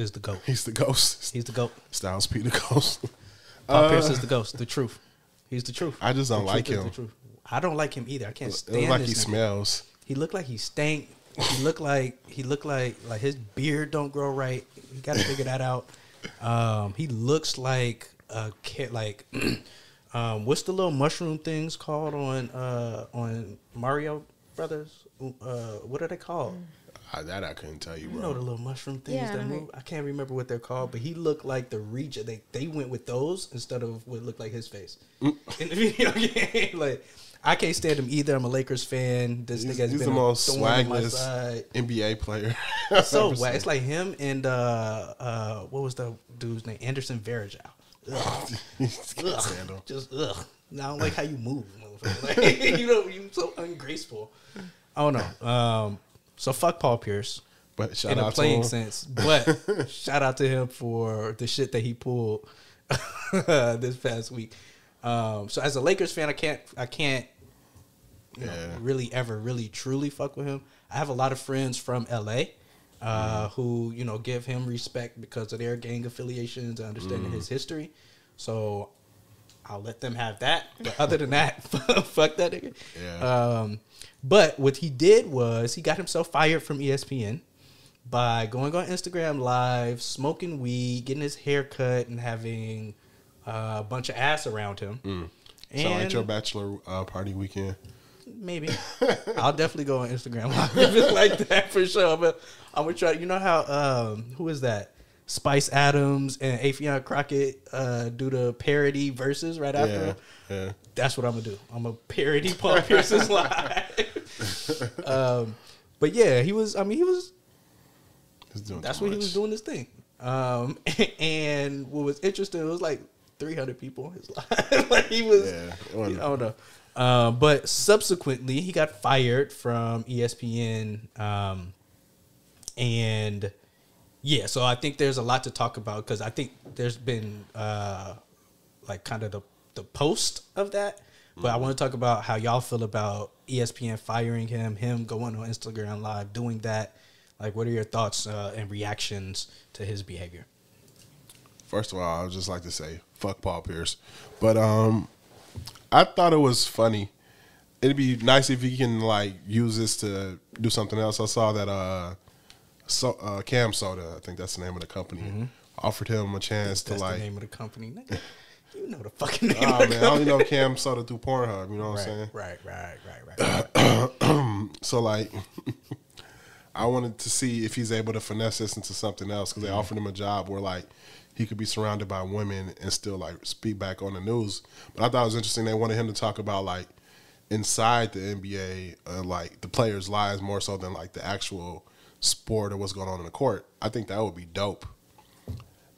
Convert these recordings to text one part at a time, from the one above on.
is the goat. He's the ghost. He's the goat. Styles P the ghost. Paul Uh, Pierce is the ghost. The truth. He's the truth. I just don't The like him. the truth. I don't like him either. I can't It stand looks like he nigga. smells. He looked like he stank. He looked like he looked like like his beard don't grow right. You got to figure that out. Um, he looks like a kid. Like, um, what's the little mushroom things called on uh on Mario Brothers? Uh, what are they called? I, that I couldn't tell you, You know the little mushroom things Yeah, I that know. move. I can't remember what they're called, but he looked like the region. They they went with those instead of what looked like his face Mm. in the video game. like I can't stand him either. I'm a Lakers fan. This He's, nigga has he's been the most thorn in my swagless. NBA player. So I've whack. It's like him and uh uh what was the dude's name? Anderson Varejao. Ugh. Can't. Ugh. Just ugh. I don't like how you move, motherfucker. Like, you know, you so ungraceful. I don't know. Um, so fuck Paul Pierce But shout in a out to playing him. sense. But shout out to him for the shit that he pulled this past week. Um, so as a Lakers fan, I can't I can't you know, Yeah. really ever really truly fuck with him. I have a lot of friends from LA uh, Mm. who you know give him respect because of their gang affiliations and understanding Mm. his history. So I'll let them have that. But other than that, fuck that nigga. Yeah. Um, but what he did was he got himself fired from ESPN by going on Instagram Live, smoking weed, getting his hair cut, and having uh, a bunch of ass around him. Mm. Sound like your bachelor uh, party weekend. maybe I'll definitely go on Instagram Live if it's like that for sure. But I'm gonna try. You know how um, who is that? Spice Adams and Affion Crockett uh, do the parody verses right after. Yeah. him. Yeah. That's what I'm gonna do. I'm gonna parody Paul Pierce's live. um, but yeah, he was. I mean, he was. That's what he was doing this thing. Um, and what was interesting, it was like 300 people on his live. like he was. Yeah. I don't know. Uh, but subsequently, he got fired from ESPN. Um, and yeah, so I think there's a lot to talk about because I think there's been uh, like kind of the, the post of that. But I want to talk about how y'all feel about ESPN firing him, him going on Instagram Live, doing that. Like, what are your thoughts uh, and reactions to his behavior? First of all, I would just like to say fuck Paul Pierce, but um, I thought it was funny. It'd be nice if he can like use this to do something else. I saw that uh, so uh, Cam Soda, I think that's the name of the company, offered him a chance to like. name of the company. Nigga, you know the fucking name. Oh man, I only know Cam Soda through Pornhub. You know what I'm saying? Right, right, right, right, right. So like, I wanted to see if he's able to finesse this into something else because they offered him a job where like he could be surrounded by women and still like speak back on the news. But I thought it was interesting. They wanted him to talk about like inside the NBA, uh, like the players' lives more so than like the actual sport or what's going on in the court. I think that would be dope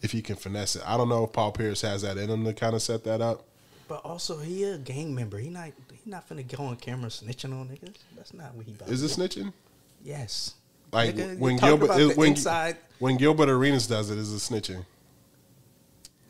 if he can finesse it. I don't know if Paul Pierce has that in him to kind of set that up. But also, he a gang member. He not he not finna go on camera snitching on niggas. That's not what he about. Is it snitching? Yes. Like Nigga, when Gilbert is, when inside. when Gilbert Arenas does it, is it snitching?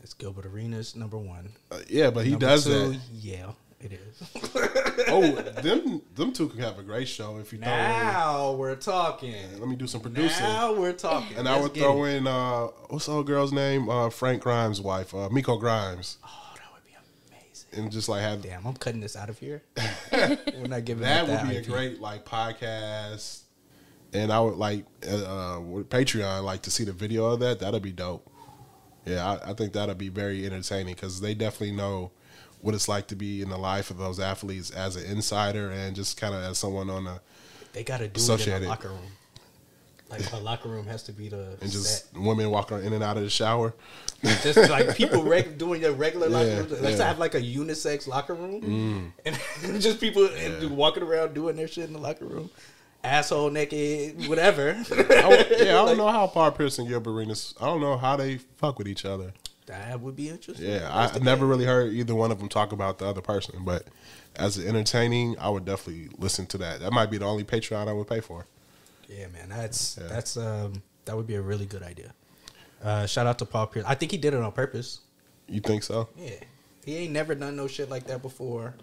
It's Gilbert Arenas number one. Uh, yeah, but he Number does two, that. Yeah, it is. Oh, them them two could have a great show if you throw in. now we're talking. Let me do some producing. Now we're talking. and I Let's would throw it. in uh, what's the old girl's name? Uh, Frank Grimes' wife, uh, Miko Grimes, Oh, that would be amazing. and just like have Damn, I'm cutting this out of here. we're not giving that up would be a great like podcast. And I would like uh, uh, Patreon like to see the video of that. That'd be dope. Yeah, I, I think that'd be very entertaining because they definitely know what it's like to be in the life of those athletes as an insider and just kind of as someone on the They got to do it in Associated. the locker room. Like a locker room has to be the and just women walking in and out of the shower. just like people reg- doing your regular locker room. Let's yeah. have like a unisex locker room, mm. and just people and walking around doing their shit in the locker room, asshole naked, whatever. I, yeah, I don't know how Paul Pierce and Gilbert Arenas. I don't know how they fuck with each other. That would be interesting. Yeah, That's I, never really heard either one of them talk about the other person, but as entertaining, I would definitely listen to that. That might be the only Patreon I would pay for. Yeah, man, that's Yeah. that's um that would be a really good idea. Uh, shout out to Paul Pierce. I think he did it on purpose. You think so? Yeah, he ain't never done no shit like that before,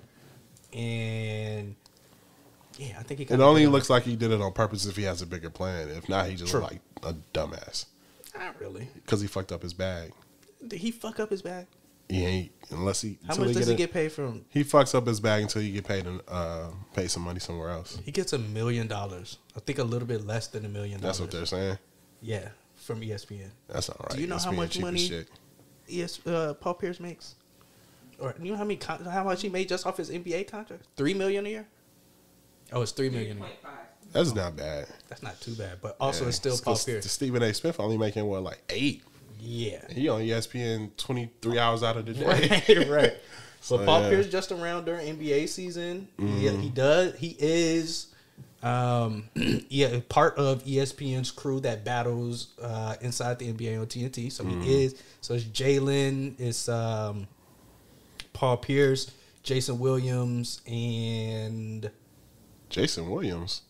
and yeah, I think he. It only looks like he did it on purpose if he has a bigger plan. If not, he just like a dumbass. Not really. because he fucked up his bag. Did he fuck up his bag? He ain't unless he. How much does he get paid from? He fucks up his bag until you get paid and uh, pay some money somewhere else. He gets a million dollars. I think a little bit less than a million dollars. That's what they're saying. Yeah, from ESPN. That's all right. Do you know It's how much money- shit. Yes, uh, Paul Pierce makes. Or you know how many con- how much he made just off his NBA contract? Three million a year. Oh, it's three million. That's not bad. That's not too bad, but also Yeah. it's still Paul Pierce. Stephen A. Smith only making what like eight. Yeah, He on ESPN twenty three hours out of the day. right, right. So So, Paul yeah. Pierce just around during NBA season. He, Mm-hmm. he does. He is, um, yeah, part of ESPN's crew that battles uh, inside the NBA on TNT. So Mm-hmm. he is. So it's Jalen. It's um, Paul Pierce, Jason Williams, and Jason Williams.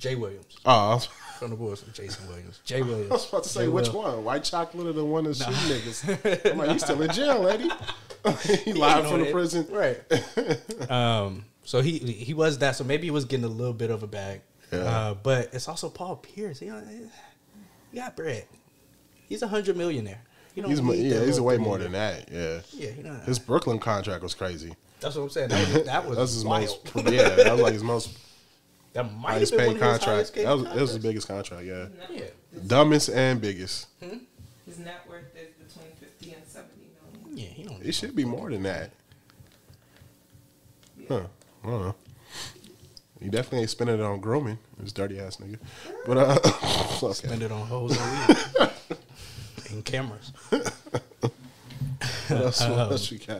Jay Williams Oh, from the Bulls. Jason Williams. Jay Williams. I was about to say Jay which Will. one, white chocolate or the one that's shooting niggas. I'm like, he's still in jail, lady. he live know from the prison. right? um, so he he was that. So maybe he was getting a little bit of a bag. Yeah. Uh, but it's also Paul Pierce. You know, he got bread. He's a hundred millionaire. You don't He's yeah, he's way more than that. Yeah, Yeah, you know. his Brooklyn contract was crazy. that's what I'm saying. That was, that was That's his wild. most. Yeah, that was like his most that might have highest been paid one of his contract. highest paid That was, it was his contracts. biggest contract. Yeah, Yeah. dumbest and biggest. His net worth is between 50 and 70 million. Yeah, he don't. It should be more than that. Huh? I don't know. He definitely ain't spending it on grooming. This dirty ass nigga. But uh, okay. spend it on hoes and weed and cameras. What else, what else we got?